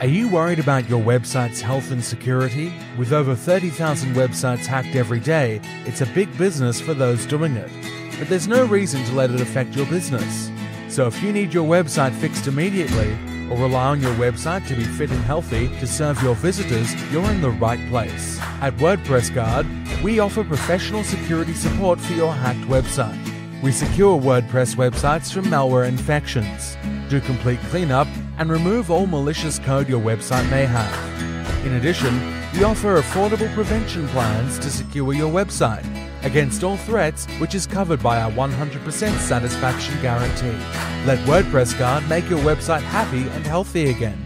Are you worried about your website's health and security? With over 30,000 websites hacked every day, it's a big business for those doing it. But there's no reason to let it affect your business. So if you need your website fixed immediately, or rely on your website to be fit and healthy to serve your visitors, you're in the right place. At WordPress Guard, we offer professional security support for your hacked website. We secure WordPress websites from malware infections, do complete cleanup, and remove all malicious code your website may have. In addition, we offer affordable prevention plans to secure your website against all threats, which is covered by our 100% satisfaction guarantee. Let WordPress Guard make your website happy and healthy again.